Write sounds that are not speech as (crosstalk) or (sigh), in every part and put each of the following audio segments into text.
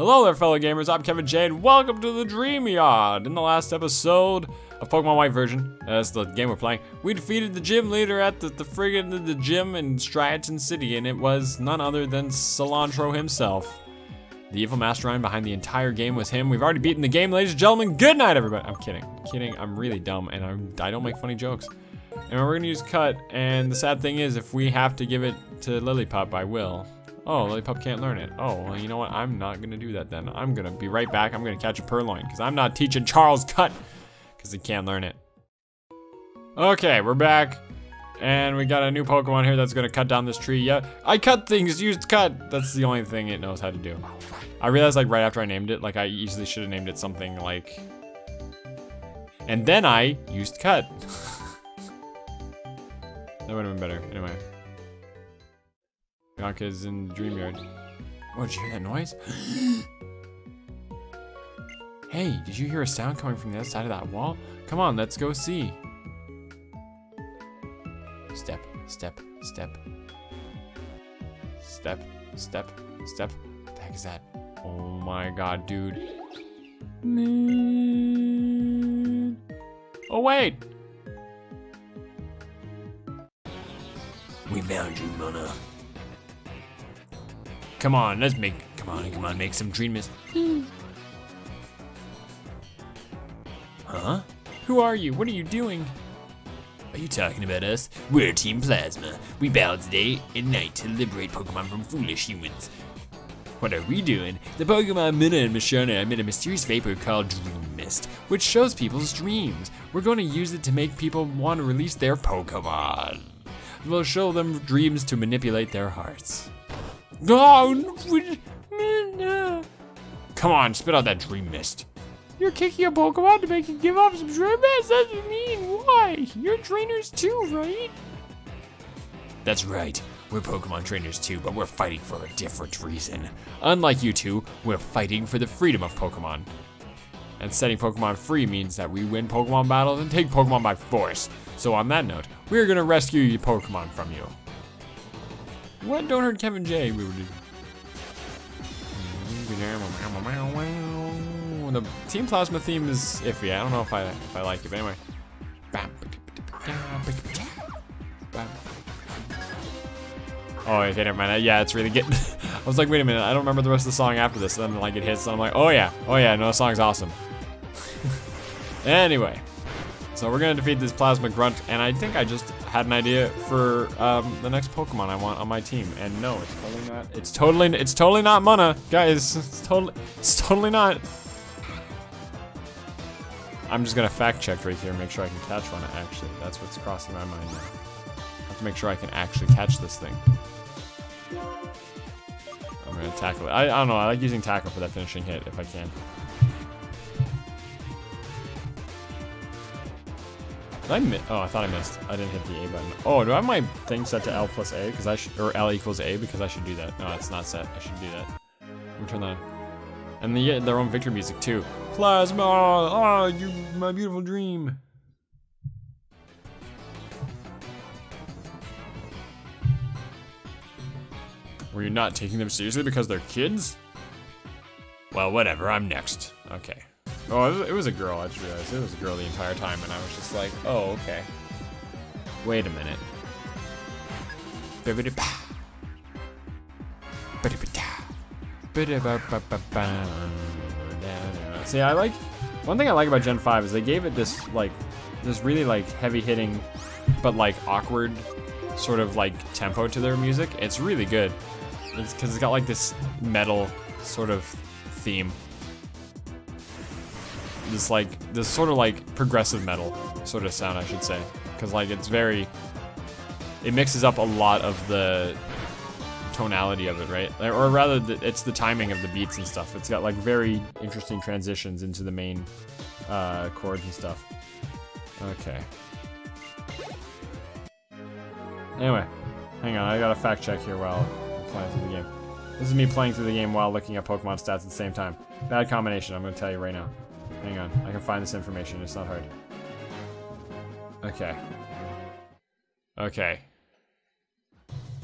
Hello there, fellow gamers. I'm Kevin J, and welcome to the Dream Yard. In the last episode of Pokemon White version, that's the game we're playing, we defeated the gym leader at the, the friggin' the, gym in Striaton City, and it was none other than Cilantro himself. The evil mastermind behind the entire game was him. We've already beaten the game, ladies and gentlemen. Good night, everybody. I'm kidding. kidding. I'm really dumb, and I'm, I don't make funny jokes. And we're gonna use cut, and the sad thing is, if we have to give it to Lillipup, I will. Oh, Lillipup can't learn it. Oh, well, you know what? I'm not gonna do that then. I'm gonna be right back. I'm gonna catch a Purrloin, because I'm not teaching Charles cut, because he can't learn it. Okay, we're back. And we got a new Pokemon here that's gonna cut down this tree. Yeah, I cut things, used cut. That's the only thing it knows how to do. I realized like right after I named it, like I easily should have named it something like, and then I used cut. (laughs) that would have been better, anyway. Bianca's in the dream yard. Oh, did you hear that noise? (gasps) hey, did you hear a sound coming from the other side of that wall? Come on, let's go see. Step, step, step. Step, step, step. What the heck is that? Oh my god, dude. Oh wait! We found you, Munna. Come on, let's make, come on, come on, make some dream mist. Hmm. Huh? Who are you? What are you doing? Are you talking about us? We're Team Plasma. We battled day and night to liberate Pokemon from foolish humans. What are we doing? The Pokemon Munna and Musharna emit a mysterious vapor called Dream Mist, which shows people's dreams. We're going to use it to make people want to release their Pokemon. We'll show them dreams to manipulate their hearts. Come on, spit out that dream mist. You're kicking a Pokemon to make it give up some dream mist? That's mean. Why? You're trainers too, right? That's right. We're Pokemon trainers too, but we're fighting for a different reason. Unlike you two, we're fighting for the freedom of Pokemon. And setting Pokemon free means that we win Pokemon battles and take Pokemon by force. So on that note, we're gonna rescue your Pokemon from you. What? Don't hurt Kevin J. The Team Plasma theme is iffy. I don't know if I if I like it, but anyway. Oh, okay, never mind. Yeah, it's really getting. (laughs) I was like, wait a minute, I don't remember the rest of the song after this. And then like it hits, and I'm like, oh yeah, oh yeah, no, the song's awesome. (laughs) anyway, so we're gonna defeat this Plasma Grunt, and I think I just had an idea for um, the next Pokemon I want on my team. And no, it's totally not. It's totally, it's totally not Munna, guys. (laughs) It's totally, it's totally not. I'm just gonna fact check right here, make sure I can catch one. Actually, that's what's crossing my mind now. I have to make sure I can actually catch this thing. I'm gonna tackle it. I, I don't know. I like using tackle for that finishing hit if I can. Did I miss? Oh, I thought I missed. I didn't hit the A button. Oh, do I have my thing set to L plus A? Because I should, or L equals A because I should do that. No, it's not set. I should do that. Let me turn that on. And they get their own victory music too. Plasma, oh, you, my beautiful dream. Were you not taking them seriously because they're kids? Well, whatever, I'm next. Okay. Oh, it was, it was a girl, I just realized. It was a girl the entire time, and I was just like, oh, okay. Wait a minute. See, I like, one thing I like about Gen 5 is they gave it this, like, this really, like, heavy-hitting, but, like, awkward sort of, like, tempo to their music. It's really good. It's because it's got, like, this metal sort of theme. This, like, this sort of, like, progressive metal sort of sound, I should say. Because, like, it's very, it mixes up a lot of the tonality of it, right? Or rather, it's the timing of the beats and stuff. It's got like very interesting transitions into the main uh, chords and stuff. Okay. Anyway, hang on, I gotta fact check here while playing through the game. This is me playing through the game while looking at Pokemon stats at the same time. Bad combination, I'm gonna tell you right now. Hang on, I can find this information, it's not hard. Okay. Okay.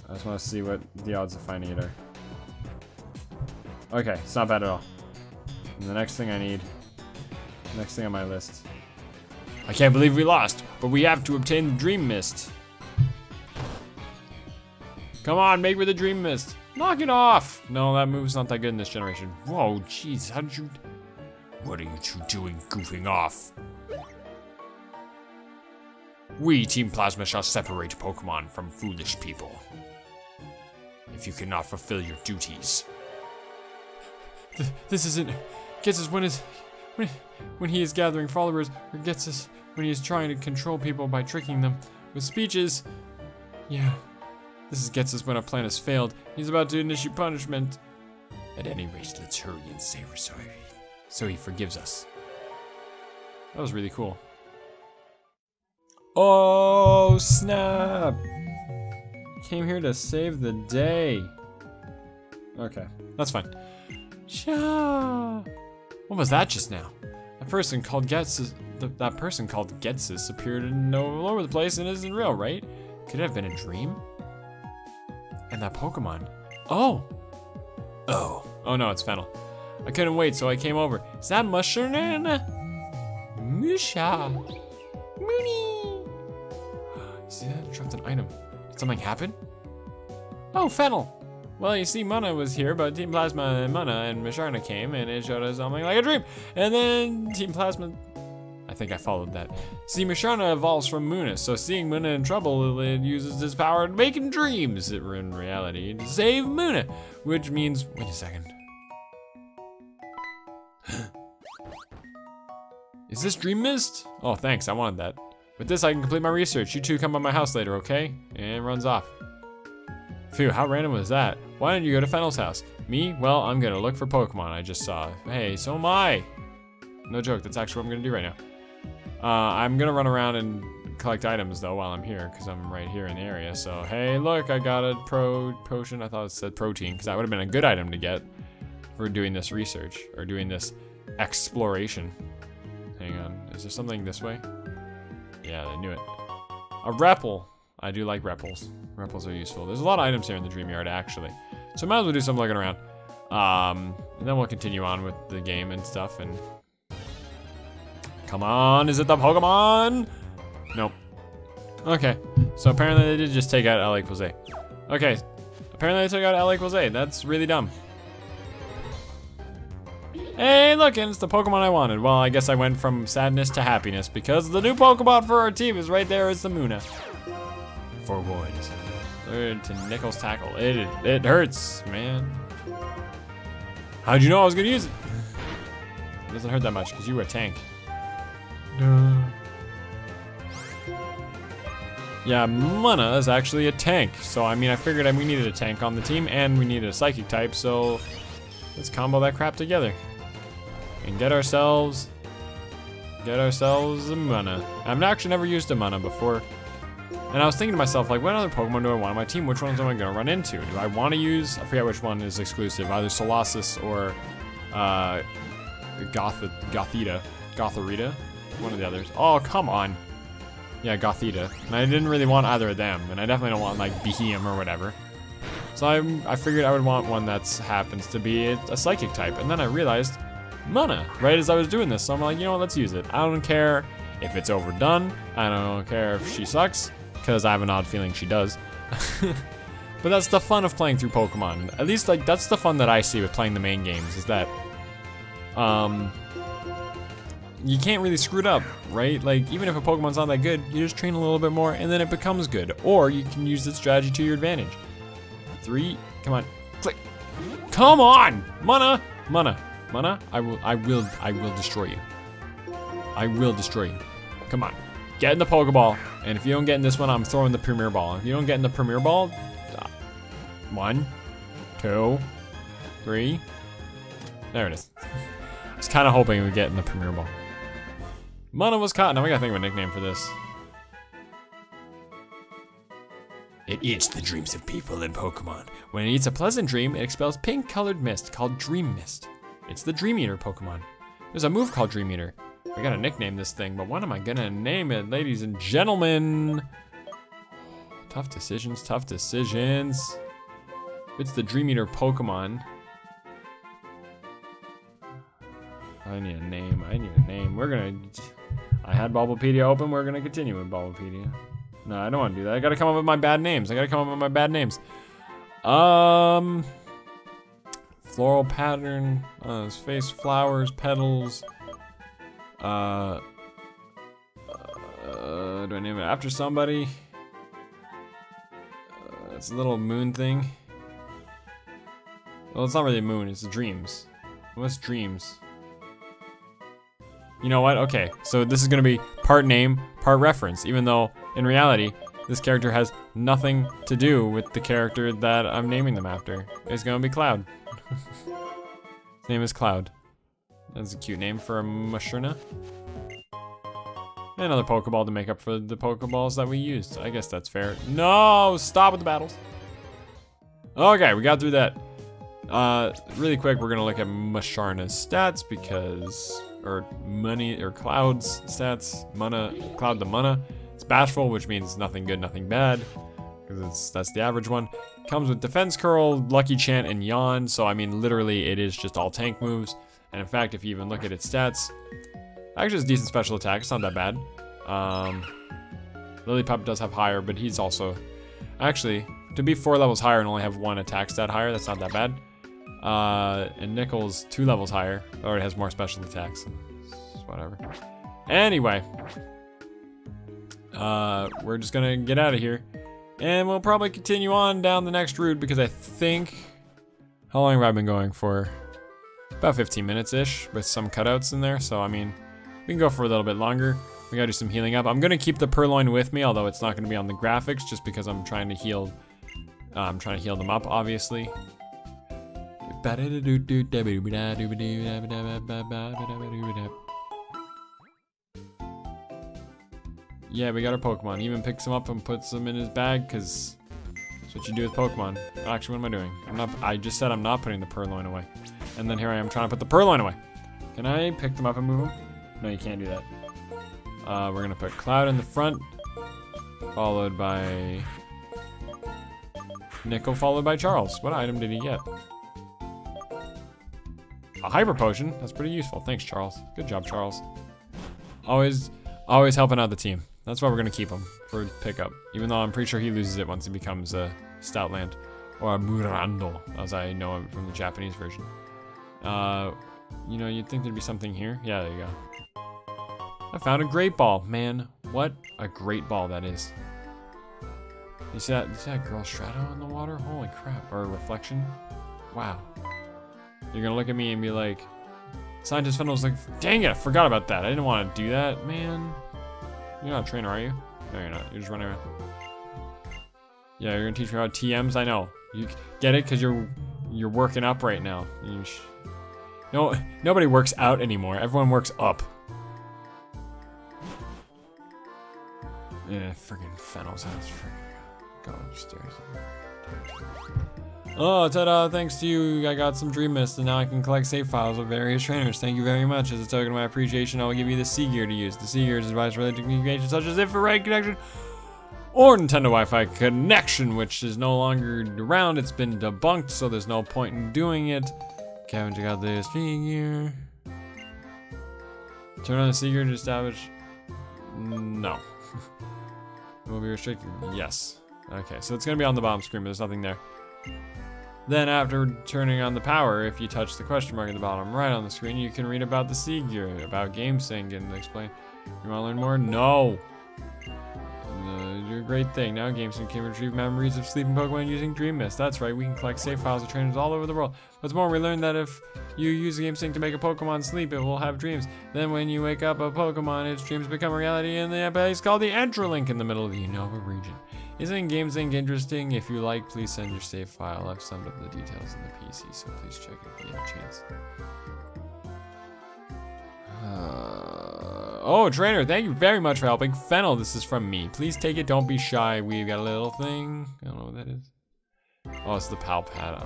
I just want to see what the odds of finding it are. Okay, it's not bad at all. And the next thing I need, next thing on my list. I can't believe we lost, but we have to obtain the Dream Mist. Come on, make with the Dream Mist. Knock it off. No, that move's not that good in this generation. Whoa, jeez, how did you? What are you two doing goofing off? We, Team Plasma, shall separate Pokemon from foolish people. If you cannot fulfill your duties. Th this isn't. Ghetsis when is when, when he is gathering followers, or Ghetsis when he is trying to control people by tricking them with speeches. Yeah, this is Ghetsis when our plan has failed. He's about to initiate punishment. At any rate, let's hurry and say we're sorry, so he forgives us. That was really cool. Oh, snap! Came here to save the day. Okay, that's fine. Sha. What was that just now? That person called Ghetsis, th that person called Ghetsis appeared in all over the place and isn't real, right? Could it have been a dream? And that Pokemon. Oh. Oh. Oh no, it's Fennel. I couldn't wait, so I came over. Is that Mushroom? Musha. Mooney. See that? Dropped an item. Did something happen? Oh, Fennel. Well, you see, Munna was here, but Team Plasma and Munna and Musharna came, and it showed us something like a dream. And then Team Plasma... I think I followed that. See, Musharna evolves from Munna, so seeing Munna in trouble, it uses his power to make him dreams, in reality, to save Munna. Which means... Wait a second. (gasps) Is this Dream Mist? Oh, thanks, I wanted that. With this, I can complete my research. You two come by my house later, okay? And runs off. Phew, how random was that? Why didn't you go to Fennel's house? Me? Well, I'm gonna look for Pokemon I just saw. Hey, so am I. No joke, that's actually what I'm gonna do right now. Uh, I'm gonna run around and collect items though while I'm here, because I'm right here in the area. So, hey, look, I got a pro potion. I thought it said protein, because that would have been a good item to get for doing this research, or doing this exploration. Hang on, is there something this way? Yeah, I knew it. A Repel. I do like Repels. Repels are useful. There's a lot of items here in the Dream Yard, actually. So might as well do some looking around. Um, and then we'll continue on with the game and stuff. And Come on, is it the Pokemon? Nope. Okay, so apparently they did just take out LA Quilzay. Okay, apparently they took out LA Quilzay. That's really dumb. Hey, look, and it's the Pokemon I wanted. Well, I guess I went from sadness to happiness because the new Pokemon for our team is right there. It's the Munna. Forewarned. Learn to Nickel's tackle. It, it hurts, man. How'd you know I was gonna use it? It doesn't hurt that much because you were a tank. Yeah, Munna is actually a tank. So, I mean, I figured we needed a tank on the team and we needed a psychic type. So, let's combo that crap together. And get ourselves, get ourselves a Munna. I've actually never used a Munna before. And I was thinking to myself, like, what other Pokemon do I want on my team? Which ones am I gonna run into? Do I wanna use, I forget which one is exclusive, either Solosis or uh, Goth Gothita, Gothorita, one of the others. Oh, come on. Yeah, Gothita. And I didn't really want either of them, and I definitely don't want like Behemoth or whatever. So I, I figured I would want one that happens to be a psychic type, and then I realized Munna, right as I was doing this. So I'm like, you know what, let's use it. I don't care if it's overdone. I don't care if she sucks, because I have an odd feeling she does. (laughs) but that's the fun of playing through Pokemon. At least, like, that's the fun that I see with playing the main games, is that, um, you can't really screw it up, right? Like, even if a Pokemon's not that good, you just train a little bit more and then it becomes good. Or you can use this strategy to your advantage. Three, come on, click. Come on, Munna, Munna, Munna, I will, I will, I will destroy you. I will destroy you. Come on, get in the Pokeball. And if you don't get in this one, I'm throwing the Premier Ball. If you don't get in the Premier Ball, one, two, three. There it is. (laughs) I was kind of hoping we get in the Premier Ball. Munna was caught. Now we gotta think of a nickname for this. It eats the dreams of people and Pokemon. When it eats a pleasant dream, it expels pink colored mist called Dream Mist. It's the Dream Eater Pokemon. There's a move called Dream Eater. We gotta nickname this thing, but what am I gonna name it, ladies and gentlemen? Tough decisions, tough decisions. It's the Dream Eater Pokemon. I need a name. I need a name. We're gonna. I had Bulbapedia open. We're gonna continue with Bulbapedia. No, I don't want to do that. I gotta come up with my bad names. I gotta come up with my bad names. Um, floral pattern. Uh, his face, flowers, petals. Uh, uh, do I name it after somebody? Uh, it's a little moon thing. Well, it's not really a moon. It's dreams. What's dreams? You know what? Okay, so this is gonna be part name, part reference, even though in reality, this character has nothing to do with the character that I'm naming them after. It's gonna be Cloud. His name is Cloud. That's a cute name for a Musharna. Another Pokeball to make up for the Pokeballs that we used. I guess that's fair. No, stop with the battles. Okay, we got through that. Uh, really quick, we're gonna look at Musharna's stats because, or money, or Cloud's stats. Munna, Cloud the Munna. It's bashful, which means nothing good, nothing bad, because that's the average one. Comes with Defense Curl, Lucky Chant, and Yawn. So I mean, literally, it is just all tank moves. And in fact, if you even look at its stats, actually, it's a decent special attack. It's not that bad. Um, Lillipup does have higher, but he's also actually to be four levels higher and only have one attack stat higher. That's not that bad. Uh, and Nickel's two levels higher. Already has more special attacks. Whatever. Anyway, uh, we're just gonna get out of here. And we'll probably continue on down the next route because I think... How long have I been going for? About 15 minutes-ish with some cutouts in there. So, I mean, we can go for a little bit longer. We gotta do some healing up. I'm gonna keep the Purrloin with me, although it's not gonna be on the graphics just because I'm trying to heal... Uh, I'm trying to heal them up, obviously. Yeah, we got our Pokemon. He even picks them up and puts them in his bag, because that's what you do with Pokemon. Actually, what am I doing? I'm not, I just said I'm not putting the Purrloin away. And then here I am trying to put the Purrloin away. Can I pick them up and move them? No, you can't do that. Uh, we're gonna put Cloud in the front, followed by Nickel, followed by Charles. What item did he get? A Hyper Potion. That's pretty useful. Thanks, Charles. Good job, Charles. Always, always helping out the team. That's why we're gonna keep him for pickup. Even though I'm pretty sure he loses it once he becomes a Stoutland. Or a Murando, as I know him from the Japanese version. Uh, you know, you'd think there'd be something here. Yeah, there you go. I found a great ball. Man, what a great ball that is. You see that, you see that girl shadow in the water? Holy crap. Or a reflection? Wow. You're gonna look at me and be like, Scientist Fennel's like, dang it, I forgot about that. I didn't want to do that, man. You're not a trainer, are you? No, you're not. You're just running around. Yeah, you're gonna teach me about TMs? I know. You get it? Because you're you're working up right now. No, nobody works out anymore. Everyone works up. Yeah, friggin' Fennel's house. Friggin' go upstairs. Oh, ta-da, thanks to you, I got some Dream Mist, and now I can collect save files with various trainers. Thank you very much. As a token of my appreciation, I will give you the C-Gear to use. The C-Gear is advised related to communication such as infrared connection or Nintendo Wi-Fi connection, which is no longer around. It's been debunked, so there's no point in doing it. Kevin, check out the C-Gear. Turn on the C-Gear to establish... No. (laughs) will be restricted? Yes. Okay, so it's gonna be on the bottom screen, but there's nothing there. Then after turning on the power, if you touch the question mark at the bottom right on the screen, you can read about the C-Gear, about GameSync, and explain. You wanna learn more? No! You're a great thing. Now GameSync can retrieve memories of sleeping Pokemon using Dream Mist. That's right, we can collect save files of trainers all over the world. What's more, we learned that if you use GameSync to make a Pokemon sleep, it will have dreams. Then when you wake up a Pokemon, its dreams become reality in the place called the Entralink in the middle of the Unova region. Isn't GameSync interesting? If you like, please send your save file. I've summed up the details in the PC, so please check it if you have a chance. Uh, oh, trainer, thank you very much for helping. Fennel, this is from me. Please take it, don't be shy. We've got a little thing. I don't know what that is. Oh, it's the pal pad.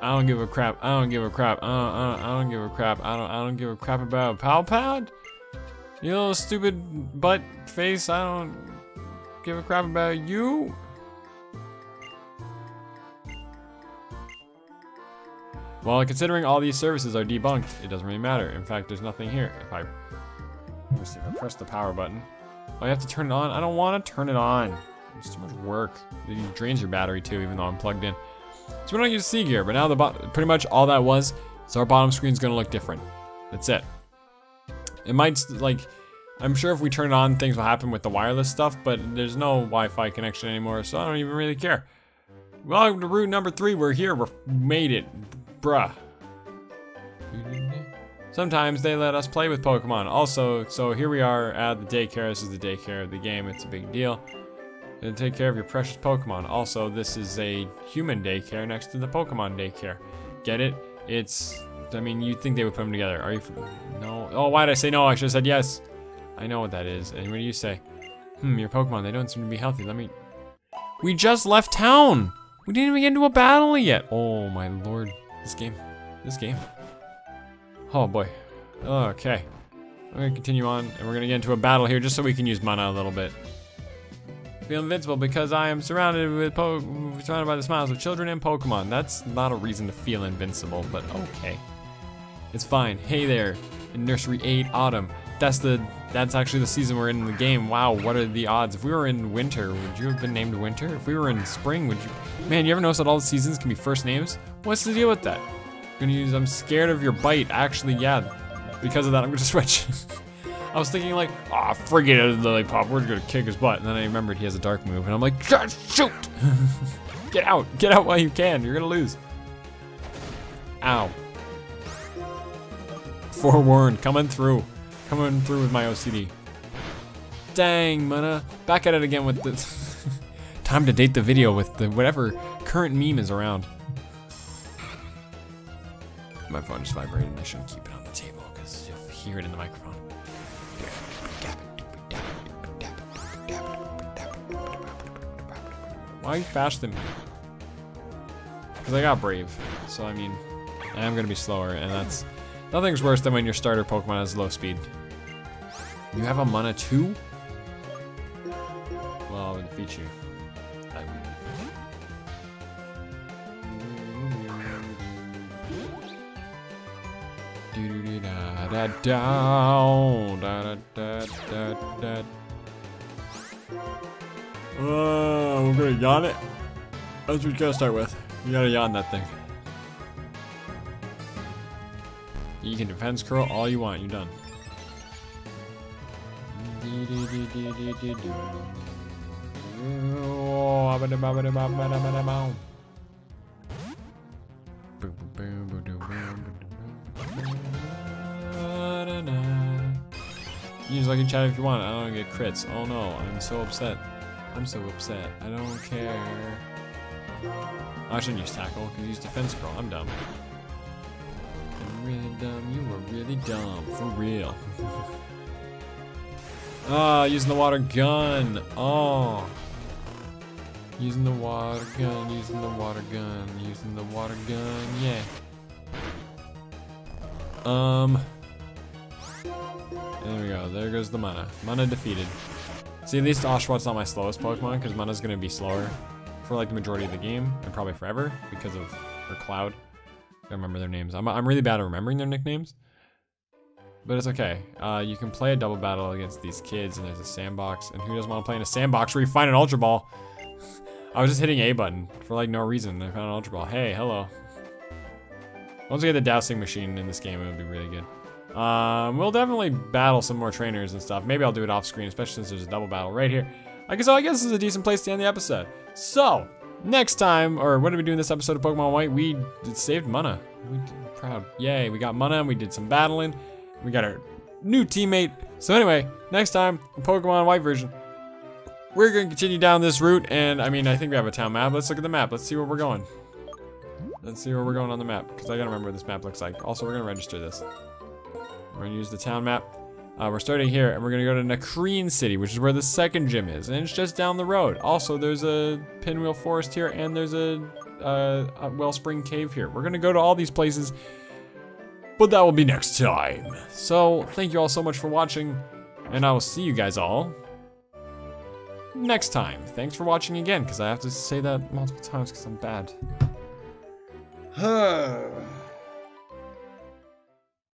I don't give a crap. I don't give a crap. I don't, I don't, I don't give a crap. I don't, I don't give a crap about pal pad. You little stupid butt face. I don't give a crap about you. Well, considering all these services are debunked, it doesn't really matter. In fact, there's nothing here. If I, if I press the power button, oh, I have to turn it on? I don't want to turn it on. It's too much work. It drains your battery too, even though I'm plugged in. So we don't use C gear, but now the pretty much all that was, so our bottom screen's gonna look different. That's it. It might, like, I'm sure if we turn it on, things will happen with the wireless stuff, but there's no Wi-Fi connection anymore, so I don't even really care. Welcome to route number three. We're here. We made it. Bruh. Sometimes they let us play with Pokemon. Also, so here we are at the daycare. This is the daycare of the game. It's a big deal. And take care of your precious Pokemon. Also, this is a human daycare next to the Pokemon daycare. Get it? It's, I mean, you'd think they would put them together. Are you, no? Oh, why did I say no? I should have said yes. I know what that is. And what do you say? Hmm, your Pokemon, they don't seem to be healthy. Let me, we just left town. We didn't even get into a battle yet. Oh my lord. This game. This game. Oh boy. Okay. I'm gonna continue on and we're gonna get into a battle here just so we can use Munna a little bit. Feel invincible because I am surrounded with po surrounded by the smiles of children and Pokemon. That's not a reason to feel invincible, but okay. It's fine. Hey there, Nursery Aide Autumn. That's the that's actually the season we're in the game. Wow, what are the odds? If we were in winter, would you have been named winter? If we were in spring, would you? Man, you ever notice that all the seasons can be first names? What's the deal with that? I'm gonna use, I'm scared of your bite. Actually, yeah, because of that, I'm gonna (laughs) switch. I was thinking like, ah, oh, forget it, Lillipup, we're gonna kick his butt. And then I remembered he has a dark move, and I'm like, shoot! (laughs) get out, get out while you can, you're gonna lose. Ow. Forewarned, coming through. Coming through with my OCD. Dang, Munna. Back at it again with the... (laughs) Time to date the video with the whatever current meme is around. My phone just vibrated I shouldn't keep it on the table because you'll hear it in the microphone. Why are you faster than me? Because I got Brave. So, I mean, I am going to be slower, and that's... Nothing's worse than when your starter Pokemon has low speed. You have a Munna too? Well, I'll defeat you. Da da da da da da da. Uh, we're gonna yawn it. That's what we gotta start with. You gotta yawn that thing. You can defense curl all you want. You're done. Use lucky chat if you want. I don't get crits. Oh no, I'm so upset. I'm so upset. I don't care. I shouldn't use tackle, because use defense curl. I'm dumb. I'm really dumb. You were really dumb. For real. (laughs) Ah, using the water gun. Oh. Using the water gun, using the water gun, using the water gun, yeah. Um. There we go, there goes the Munna. Munna defeated. See, at least Oshawott not my slowest Pokemon, because Munna's gonna be slower for like the majority of the game, and probably forever, because of her Cloud. I remember their names. I'm, I'm really bad at remembering their nicknames. But it's okay. Uh, you can play a double battle against these kids, and there's a sandbox. And who doesn't want to play in a sandbox where you find an Ultra Ball? (laughs) I was just hitting A button for like no reason. I found an Ultra Ball. Hey, hello. Once we get the dowsing machine in this game, it would be really good. Um, we'll definitely battle some more trainers and stuff. Maybe I'll do it off screen, especially since there's a double battle right here. I guess, so I guess this is a decent place to end the episode. So, next time, or what did we do in this episode of Pokemon White? We saved Munna. We did, proud. Yay, we got Munna and we did some battling. We got our new teammate. So anyway, next time, Pokemon White version, we're gonna continue down this route, and I mean, I think we have a town map. Let's look at the map. Let's see where we're going. Let's see where we're going on the map, because I gotta remember what this map looks like. Also, we're gonna register this. We're gonna use the town map. Uh, we're starting here, and we're gonna go to Nacrene City, which is where the second gym is, and it's just down the road. Also, there's a Pinwheel Forest here, and there's a, uh, a Wellspring Cave here. We're gonna go to all these places but that will be next time. So, thank you all so much for watching, and I will see you guys all next time. Thanks for watching again, because I have to say that multiple times because I'm bad. (sighs)